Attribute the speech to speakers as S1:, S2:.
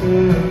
S1: Mm.